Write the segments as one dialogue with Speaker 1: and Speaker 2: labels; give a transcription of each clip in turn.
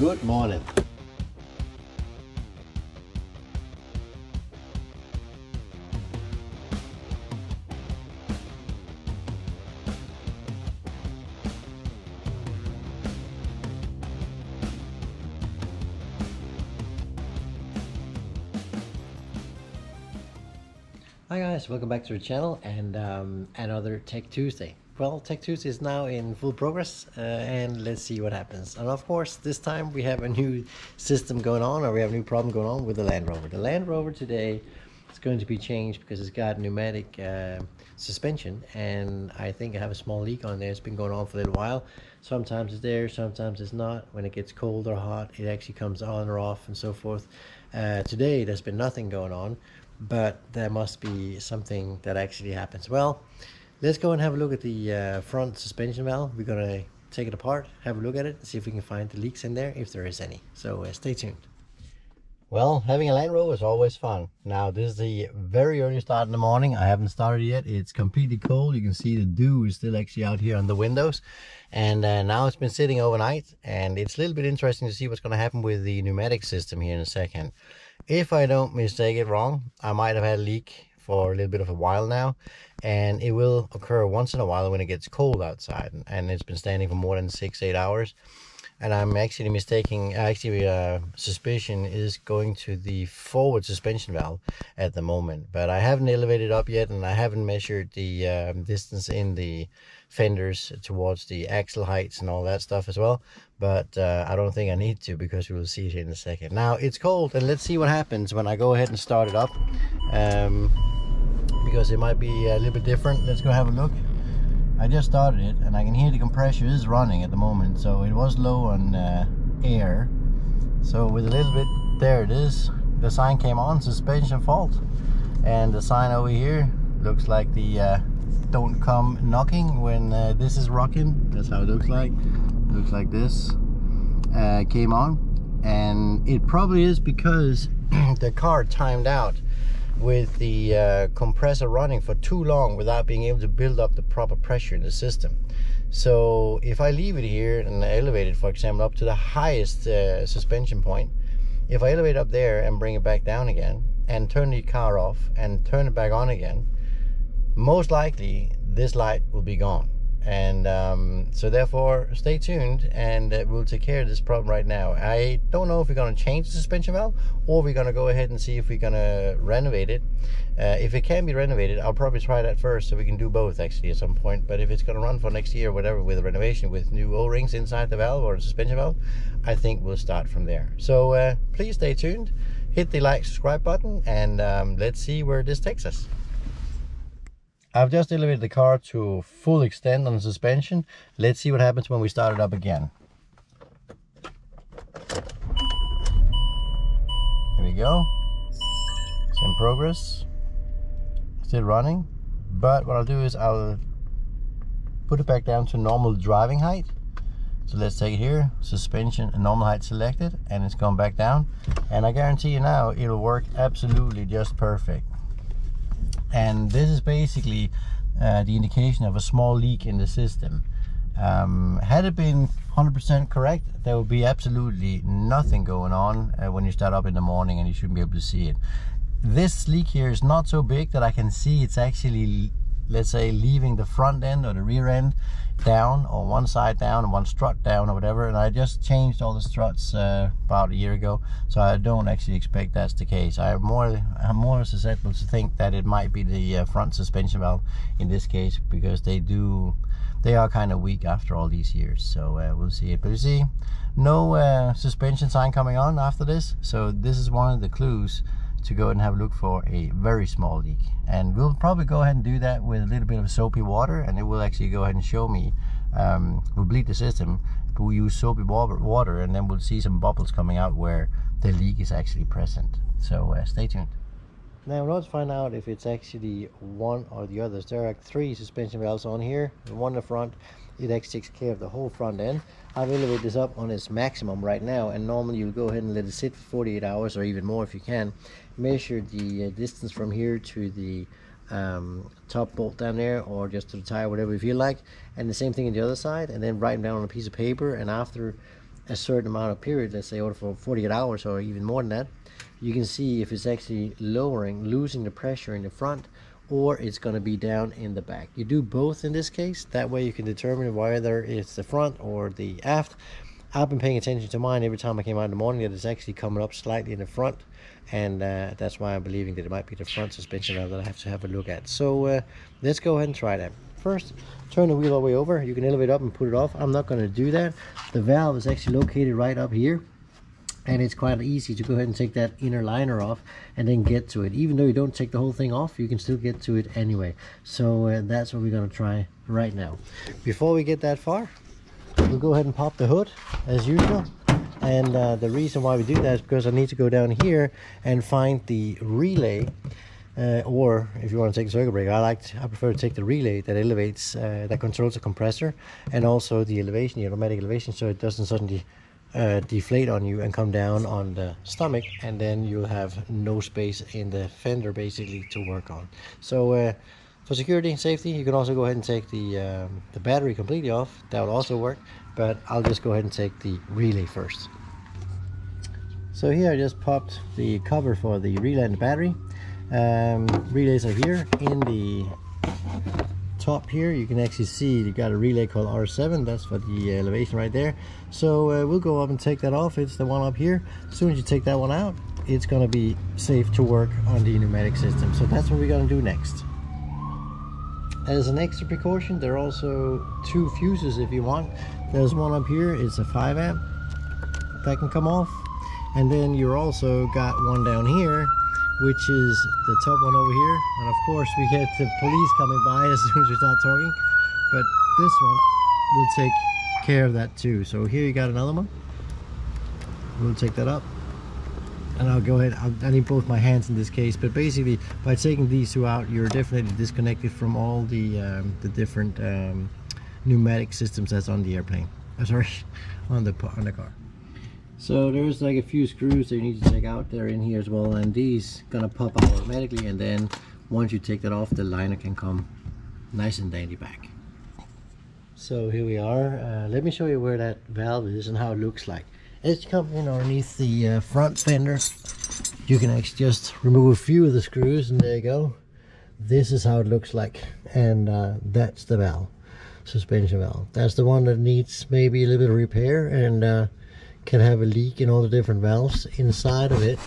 Speaker 1: Good morning. Hi guys, welcome back to the channel and um, another Tech Tuesday. Well, Tech Tuesday is now in full progress uh, and let's see what happens. And of course, this time we have a new system going on or we have a new problem going on with the Land Rover. The Land Rover today is going to be changed because it's got pneumatic uh, suspension and I think I have a small leak on there. It's been going on for a little while. Sometimes it's there, sometimes it's not. When it gets cold or hot, it actually comes on or off and so forth. Uh, today, there's been nothing going on but there must be something that actually happens. Well, let's go and have a look at the uh, front suspension valve. We're gonna take it apart, have a look at it, see if we can find the leaks in there, if there is any. So uh, stay tuned. Well, having a Land Rover is always fun. Now, this is the very early start in the morning. I haven't started yet. It's completely cold. You can see the dew is still actually out here on the windows. And uh, now it's been sitting overnight. And it's a little bit interesting to see what's going to happen with the pneumatic system here in a second. If I don't mistake it wrong, I might have had a leak for a little bit of a while now. And it will occur once in a while when it gets cold outside. And it's been standing for more than six, eight hours and I'm actually mistaking actually uh, suspicion is going to the forward suspension valve at the moment but I haven't elevated up yet and I haven't measured the um, distance in the fenders towards the axle heights and all that stuff as well. But uh, I don't think I need to because we will see it in a second. Now it's cold and let's see what happens when I go ahead and start it up um, because it might be a little bit different. Let's go have a look. I just started it and I can hear the compressor is running at the moment so it was low on uh, air. So with a little bit there it is. The sign came on suspension fault. And the sign over here looks like the uh, don't come knocking when uh, this is rocking. That's how it looks like. Looks like this uh, came on. And it probably is because the car timed out with the uh, compressor running for too long without being able to build up the proper pressure in the system. So if I leave it here and elevate it, for example, up to the highest uh, suspension point, if I elevate up there and bring it back down again and turn the car off and turn it back on again, most likely this light will be gone. And um, so therefore stay tuned and uh, we'll take care of this problem right now. I don't know if we're going to change the suspension valve or we're going to go ahead and see if we're going to renovate it. Uh, if it can be renovated I'll probably try that first so we can do both actually at some point. But if it's going to run for next year or whatever with a renovation with new o-rings inside the valve or the suspension valve I think we'll start from there. So uh, please stay tuned hit the like subscribe button and um, let's see where this takes us I've just elevated the car to full extent on the suspension. Let's see what happens when we start it up again. Here we go. It's in progress. Still running. But what I'll do is I'll put it back down to normal driving height. So let's take it here, suspension and normal height selected, and it's gone back down. And I guarantee you now, it'll work absolutely just perfect and this is basically uh, the indication of a small leak in the system. Um, had it been 100% correct there would be absolutely nothing going on uh, when you start up in the morning and you shouldn't be able to see it. This leak here is not so big that I can see it's actually let's say leaving the front end or the rear end down or one side down and one strut down or whatever. And I just changed all the struts uh, about a year ago. So I don't actually expect that's the case. I'm more I'm more susceptible to think that it might be the uh, front suspension valve in this case because they do they are kind of weak after all these years. So uh, we'll see. It but you see no uh, suspension sign coming on after this. So this is one of the clues to go and have a look for a very small leak. And we'll probably go ahead and do that with a little bit of soapy water and it will actually go ahead and show me um, we'll bleed the system but we'll use soapy water and then we'll see some bubbles coming out where the leak is actually present. So uh, stay tuned. Now let's find out if it's actually one or the others. There are three suspension valves on here the one in the front it actually takes care of the whole front end. I've elevated this up on its maximum right now and normally you'll go ahead and let it sit for 48 hours or even more if you can measure the uh, distance from here to the um, top bolt down there or just to the tire whatever you feel like and the same thing on the other side and then write them down on a piece of paper and after a certain amount of period, let's say over for 48 hours or even more than that, you can see if it's actually lowering, losing the pressure in the front or it's going to be down in the back. You do both in this case. That way you can determine whether it's the front or the aft. I've been paying attention to mine every time I came out in the morning that it's actually coming up slightly in the front and uh, that's why I'm believing that it might be the front suspension that I have to have a look at. So uh, let's go ahead and try that. First, turn the wheel all the way over. You can elevate up and put it off. I'm not going to do that. The valve is actually located right up here and it's quite easy to go ahead and take that inner liner off and then get to it even though you don't take the whole thing off you can still get to it anyway so uh, that's what we're going to try right now before we get that far we'll go ahead and pop the hood as usual. And uh, the reason why we do that is because I need to go down here and find the relay uh, or if you want to take a circuit breaker, I like to, I prefer to take the relay that elevates uh, that controls the compressor and also the elevation, the automatic elevation, so it doesn't suddenly uh, deflate on you and come down on the stomach and then you have no space in the fender basically to work on. So uh, for security and safety you can also go ahead and take the um, the battery completely off. That would also work but I'll just go ahead and take the relay first. So here I just popped the cover for the relay and the battery. Um, relays are here. In the top here you can actually see you got a relay called R7 that's for the elevation right there. So uh, we'll go up and take that off. It's the one up here. As soon as you take that one out it's going to be safe to work on the pneumatic system. So that's what we're going to do next as an extra precaution there are also two fuses if you want. There's one up here it's a 5 amp that can come off. And then you're also got one down here which is the top one over here. And of course we get the police coming by as soon as we start talking but this one will take care of that too. So here you got another one. We'll take that up and I'll go ahead I'll, I need both my hands in this case but basically by taking these two out you're definitely disconnected from all the um, the different um, pneumatic systems that's on the airplane oh, sorry on the on the car so there's like a few screws that you need to take out there in here as well and these gonna pop out automatically and then once you take that off the liner can come nice and dandy back. So here we are. Uh, let me show you where that valve is and how it looks like. It's coming underneath the uh, front fender. You can actually just remove a few of the screws and there you go. This is how it looks like and uh, that's the valve, suspension valve. That's the one that needs maybe a little bit of repair and uh, can have a leak in all the different valves inside of it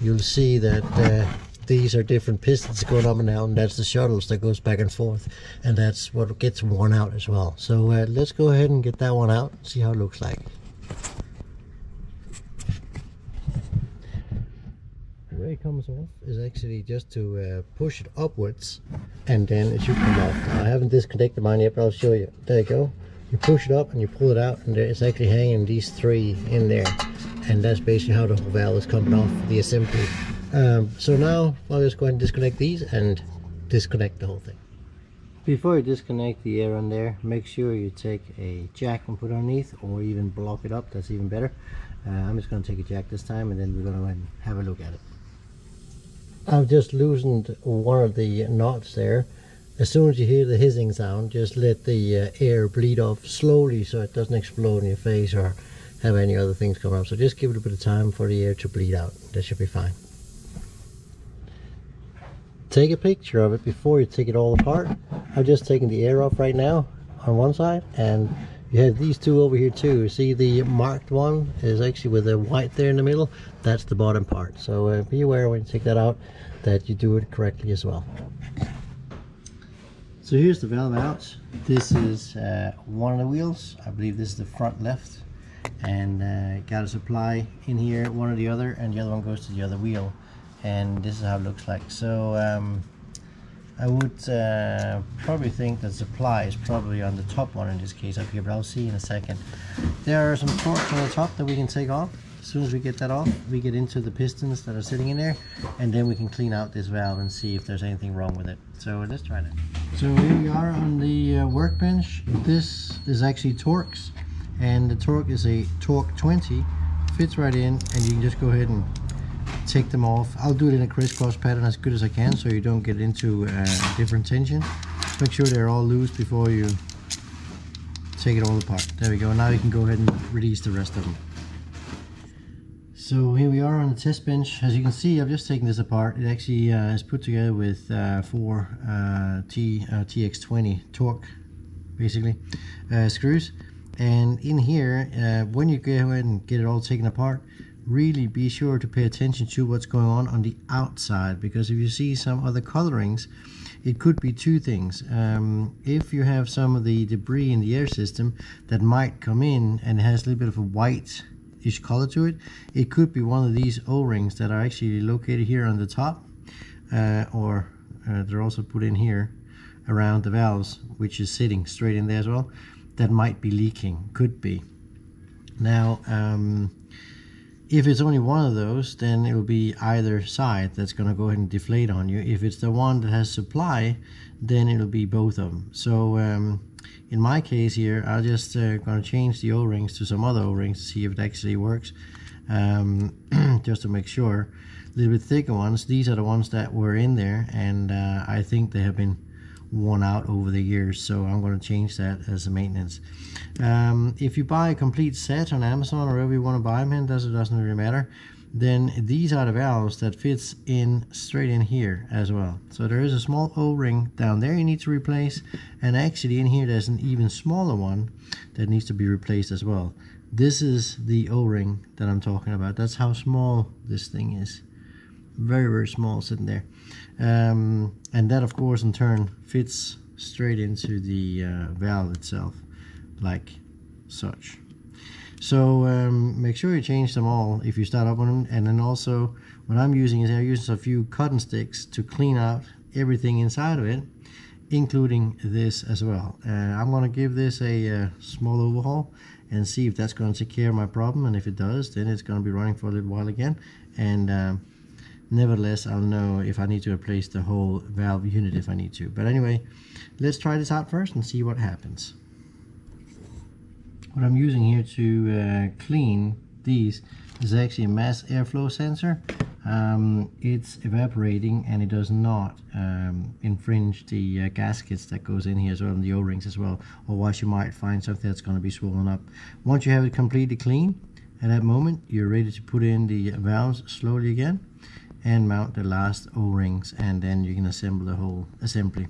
Speaker 1: you'll see that uh, these are different pistons going up and down and that's the shuttles that goes back and forth and that's what gets worn out as well so uh, let's go ahead and get that one out see how it looks like the way it comes off? Is actually just to uh, push it upwards and then it should come off. I haven't disconnected mine yet but I'll show you. There you go. You push it up and you pull it out and it's actually hanging these three in there. And that's basically how the whole valve is coming off the assembly. Um, so now I'll just go ahead and disconnect these and disconnect the whole thing. Before you disconnect the air on there make sure you take a jack and put underneath or even block it up that's even better. Uh, I'm just going to take a jack this time and then we're going to have a look at it I've just loosened one of the knots there as soon as you hear the hissing sound, just let the uh, air bleed off slowly so it doesn't explode in your face or have any other things come up. So just give it a bit of time for the air to bleed out. That should be fine. Take a picture of it before you take it all apart. I'm just taking the air off right now on one side and you have these two over here too. See the marked one is actually with the white there in the middle. That's the bottom part. So uh, be aware when you take that out that you do it correctly as well. So here's the valve out. This is uh, one of the wheels. I believe this is the front left. And uh, got a supply in here, one or the other, and the other one goes to the other wheel. And this is how it looks like. So um, I would uh, probably think that supply is probably on the top one in this case up here, but I'll see in a second. There are some Torx on the top that we can take off. As soon as we get that off, we get into the pistons that are sitting in there, and then we can clean out this valve and see if there's anything wrong with it. So let's try that. So here we are on the uh, workbench. This is actually Torx, and the Torx is a Torx 20. Fits right in, and you can just go ahead and take them off. I'll do it in a crisscross pattern as good as I can so you don't get into uh, different tension. Make sure they're all loose before you take it all apart. There we go. Now you can go ahead and release the rest of them. So here we are on the test bench. As you can see, I've just taken this apart. It actually uh, is put together with uh, four uh, T, uh, TX20 Torx, basically, uh, screws. And in here, when you go ahead and get it all taken apart, really be sure to pay attention to what's going on on the outside. Because if you see some other colorings, it could be two things. Um, if you have some of the debris in the air system that might come in and has a little bit of a white ish color to it, it could be one of these O-rings that are actually located here on the top uh, or uh, they're also put in here around the valves which is sitting straight in there as well that might be leaking, could be. Now um, if it's only one of those, then it will be either side that's going to go ahead and deflate on you. If it's the one that has supply, then it'll be both of them. So um, in my case here, I'm just uh, going to change the O-rings to some other O-rings to see if it actually works, um, just to make sure. A little bit thicker ones, these are the ones that were in there, and uh, I think they have been worn out over the years so I'm going to change that as a maintenance. Um, if you buy a complete set on Amazon or wherever you want to buy them in does it doesn't really matter then these are the valves that fits in straight in here as well. So there is a small o-ring down there you need to replace and actually in here there's an even smaller one that needs to be replaced as well. This is the o-ring that I'm talking about. That's how small this thing is very very small sitting there. Um, and that of course in turn fits straight into the uh, valve itself like such. So um, make sure you change them all if you start up on them and then also what I'm using is I'm using a few cotton sticks to clean out everything inside of it including this as well. Uh, I'm going to give this a uh, small overhaul and see if that's going to take care of my problem. And if it does then it's going to be running for a little while again. And um, nevertheless I'll know if I need to replace the whole valve unit if I need to. But anyway let's try this out first and see what happens. What I'm using here to uh, clean these is actually a mass airflow sensor. Um, it's evaporating and it does not um, infringe the uh, gaskets that goes in here as well and the o-rings as well or otherwise you might find something that's going to be swollen up. Once you have it completely clean at that moment you're ready to put in the valves slowly again and mount the last o-rings and then you can assemble the whole assembly.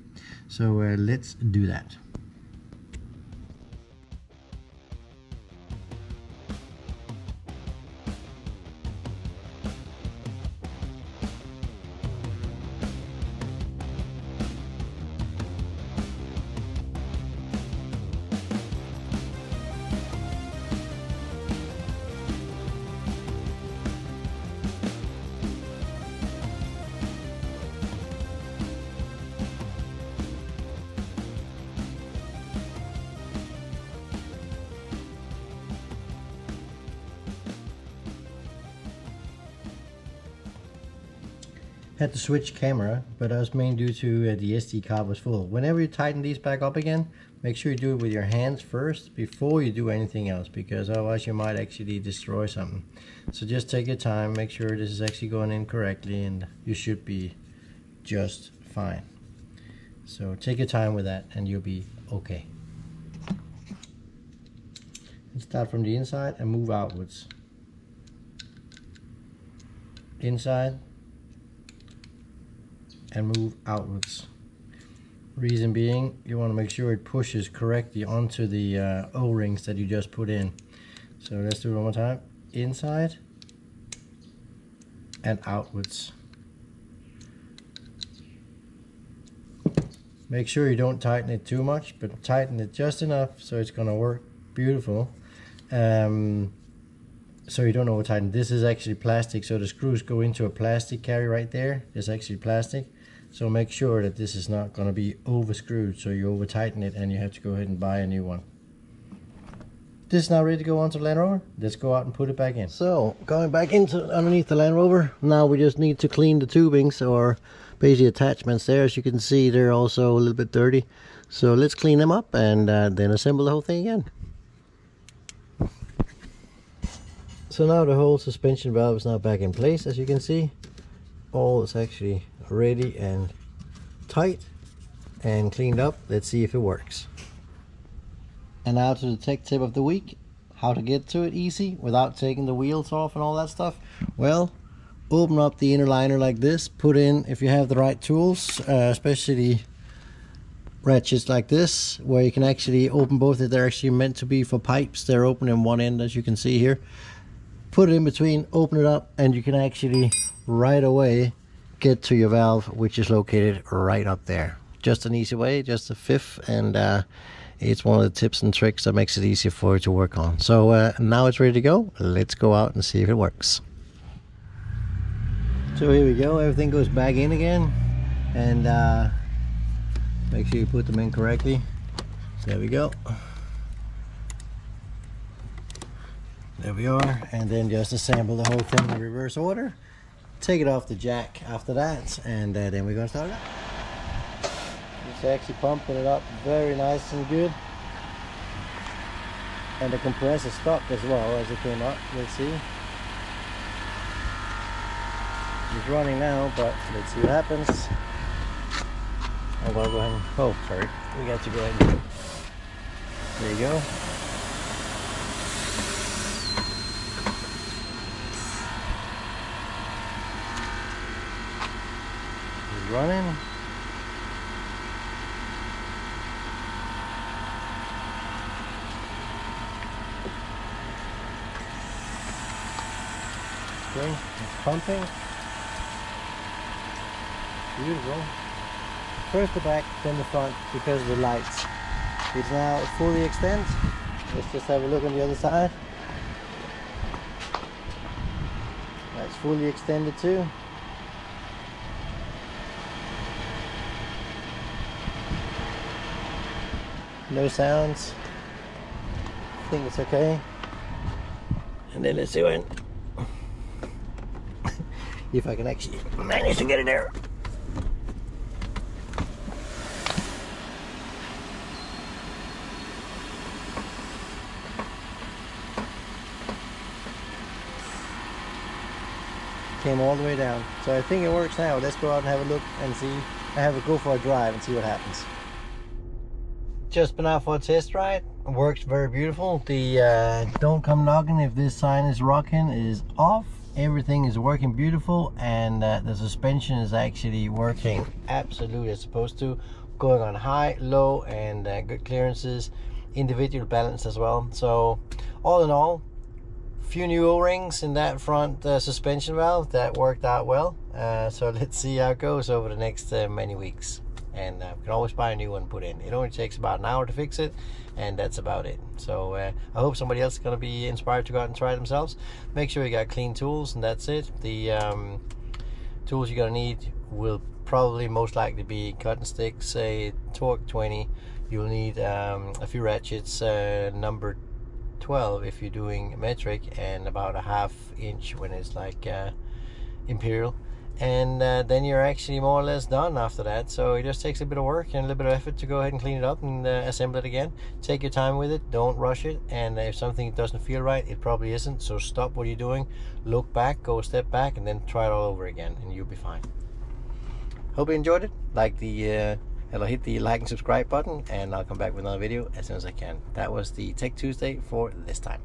Speaker 1: So uh, let's do that had to switch camera, but that was mainly due to uh, the SD card was full. Whenever you tighten these back up again, make sure you do it with your hands first before you do anything else because otherwise you might actually destroy something. So just take your time, make sure this is actually going in correctly and you should be just fine. So take your time with that and you'll be okay. Let's start from the inside and move outwards. Inside, and move outwards. Reason being, you want to make sure it pushes correctly onto the uh, O-rings that you just put in. So let's do it one more time. Inside and outwards. Make sure you don't tighten it too much, but tighten it just enough so it's going to work beautiful. Um, so you don't over tighten. This is actually plastic, so the screws go into a plastic carry right there. It's actually plastic. So make sure that this is not going to be over screwed so you over tighten it and you have to go ahead and buy a new one. This is now ready to go onto the Land Rover. Let's go out and put it back in. So going back into underneath the Land Rover. Now we just need to clean the tubings or basically attachments there. As you can see they're also a little bit dirty. So let's clean them up and uh, then assemble the whole thing again. So now the whole suspension valve is now back in place as you can see. All is actually ready and tight and cleaned up let's see if it works And now to the tech tip of the week. How to get to it easy without taking the wheels off and all that stuff. Well, open up the inner liner like this. Put in, if you have the right tools, uh, especially ratchets like this, where you can actually open both. Of they're actually meant to be for pipes. They're open in one end, as you can see here. Put it in between, open it up, and you can actually right away get to your valve, which is located right up there. Just an easy way, just a fifth, and uh, it's one of the tips and tricks that makes it easier for you to work on. So uh, now it's ready to go. Let's go out and see if it works. So here we go. Everything goes back in again. And uh, make sure you put them in correctly. There we go. There we are. And then just assemble the whole thing in reverse order. Take it off the jack after that. And uh, then we're going to start it up. It's actually pumping it up very nice and good. And the compressor stopped as well as it came up. Let's see. It's running now, but let's see what happens. I'm gonna go ahead and, oh, sorry. We got to go ahead and, there you go. Running. It's pumping. Beautiful. First the back, then the front because of the lights. It's now fully extended. Let's just have a look on the other side. That's fully extended too. No sounds. I think it's okay. And then let's see when if I can actually manage to get it there. Came all the way down. So I think it works now. Let's go out and have a look and see. I have a go for a drive and see what happens. Just been out for a test ride. Works very beautiful. The uh, don't come knocking if this sign is rocking is off. Everything is working beautiful and uh, the suspension is actually working absolutely as supposed to. Going on high low and uh, good clearances individual balance as well. So all in all few new o-rings in that front uh, suspension valve that worked out well. Uh, so let's see how it goes over the next uh, many weeks and uh, you can always buy a new one put in. It only takes about an hour to fix it and that's about it. So uh, I hope somebody else is going to be inspired to go out and try it themselves. Make sure you got clean tools and that's it. The um, tools you're going to need will probably most likely be cutting sticks say Torx 20 you'll need um, a few ratchets uh, number 12 if you're doing metric and about a half inch when it's like uh, imperial and uh, then you're actually more or less done after that. So it just takes a bit of work and a little bit of effort to go ahead and clean it up and uh, assemble it again. Take your time with it. Don't rush it. And if something doesn't feel right it probably isn't. So stop what you're doing. Look back go a step back and then try it all over again and you'll be fine. Hope you enjoyed it. Like the uh, hit the like and subscribe button and I'll come back with another video as soon as I can. That was the Tech Tuesday for this time.